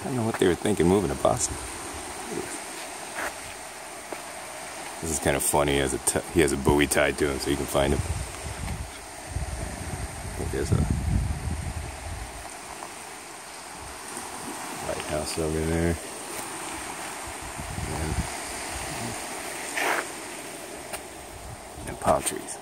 I don't know what they were thinking moving to Boston. This is kind of funny. He has a he has a buoy tied to him, so you can find him. I think there's a lighthouse over there. And, and palm trees.